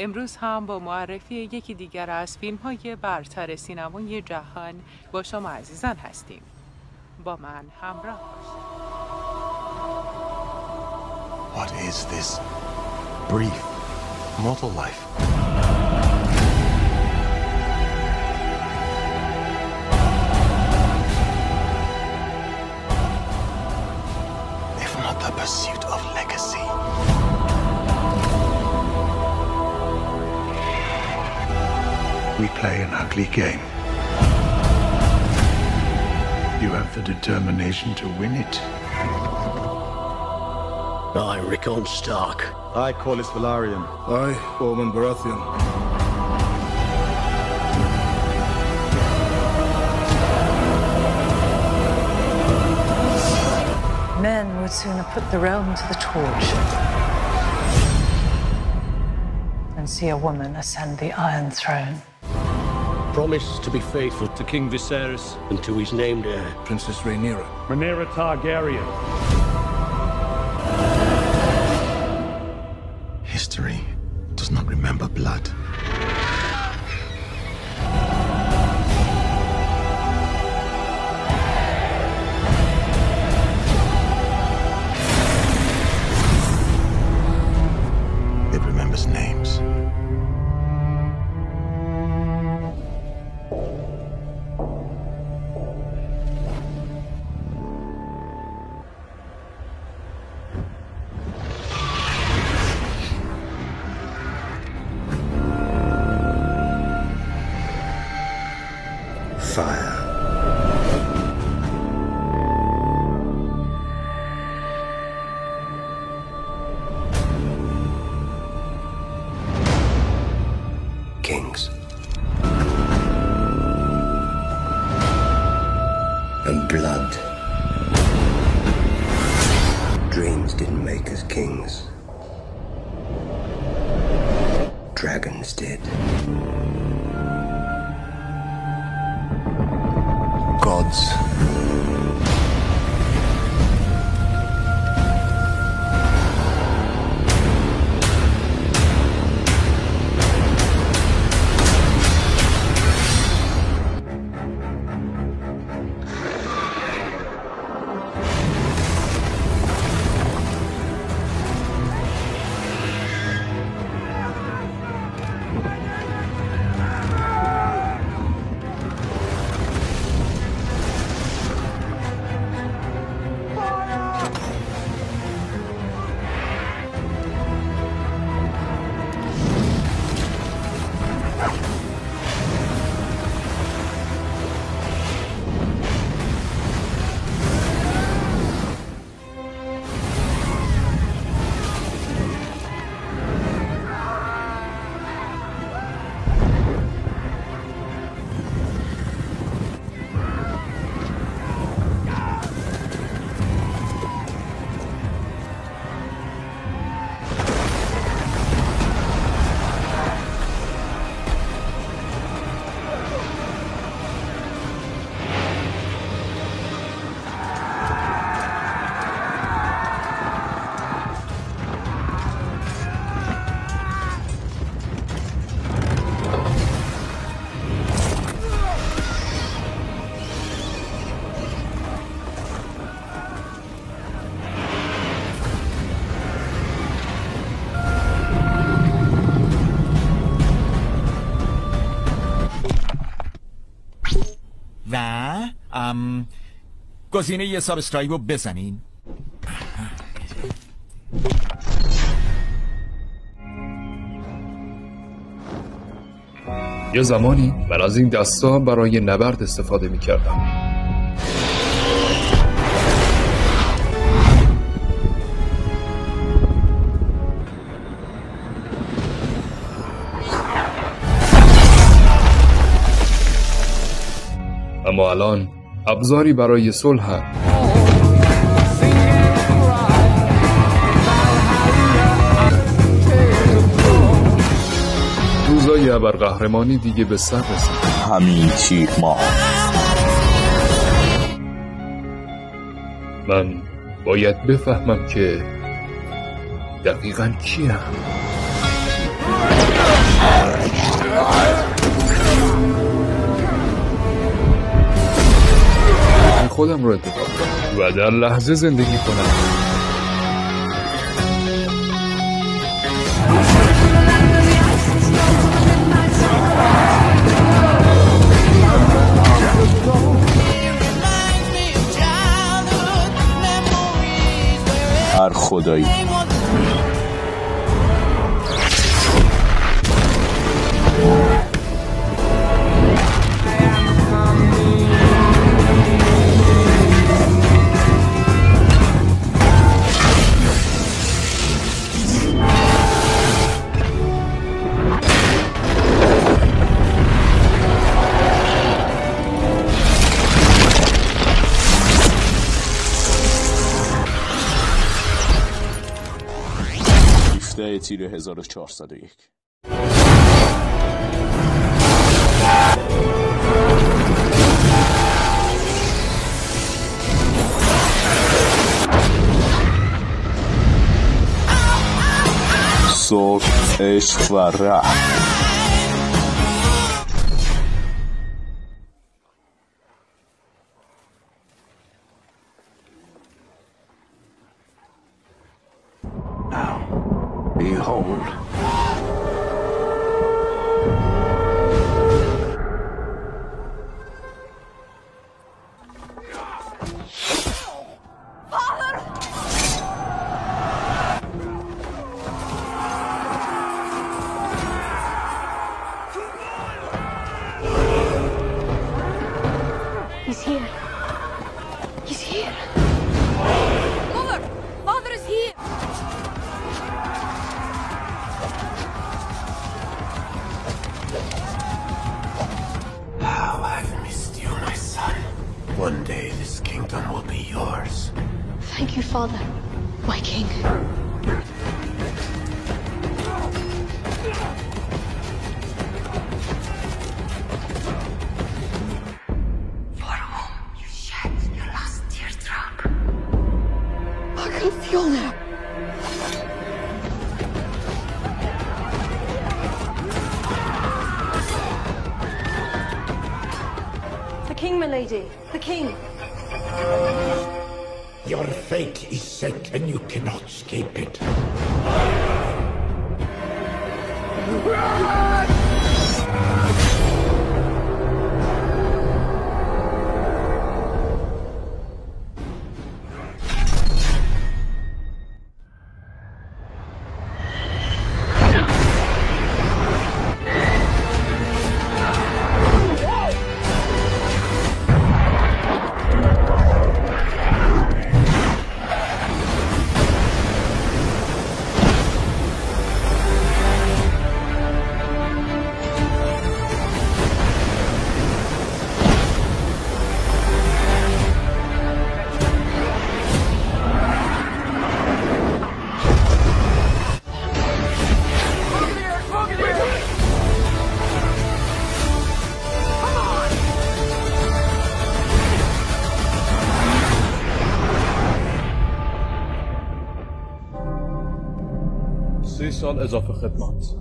امروز هم با معرفی یکی دیگر از فیلم های برتر سینمای جهان با شما عزیزان هستیم با من همراه باشید What is this brief mortal life? If not the pursuit We play an ugly game. You have the determination to win it. I, Rickon Stark. I, Corlys Velaryon. I, Ormond Baratheon. Men would sooner put the realm to the torch than see a woman ascend the Iron Throne. Promise to be faithful to King Viserys and to his named heir. Princess Rhaenyra. Rhaenyra Targaryen. History does not remember blood. Didn't make us kings. Dragons did. Gods. گزینه یه سابسکرایب رو بزنین. یه زمانی من از این دستا برای نبرد استفاده می کردم اما الان ابزاری برای صلح. روزای ابرقهرمانی دیگه به سر رسید. همین چیخ ما. من باید بفهمم که دقیقا کیم. خودم رو انتخاب کنم و در لحظه زندگی کنم. هر خدایی. تیر 1401 صبح عشق و ره He's here. He's here. Mother! Father is here! How I've missed you, my son. One day this kingdom will be yours. Thank you, Father. My king. King, milady. The king. Your fate is set and you cannot escape it. سال اضافه خدمت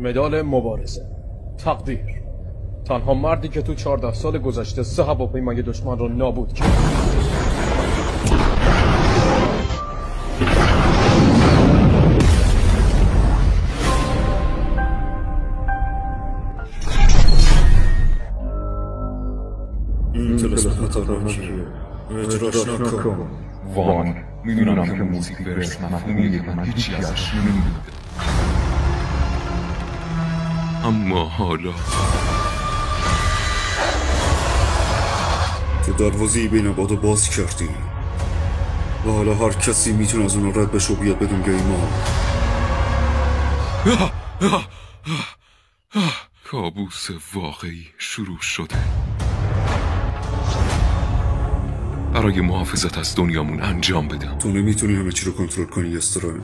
مدال مبارزه. تقدیر. تنها مردی که تو چهارده سال گذشته سه هواپیمای دشمن رو نابود کرد. اجراش نکن وان می‌دونم که موزیک برس مفهومیه که من هیچی ازش نمی‌دونم اما حالا تو دروازی بین بادو باز کردی و حالا هر کسی می‌تونه از اون رد بشه و بیاد بدون گیمان کابوس واقعی شروع شده برای محافظت از دنیامون انجام بدم. تو نمی‌تونی همه چی رو کنترل کنی استرنج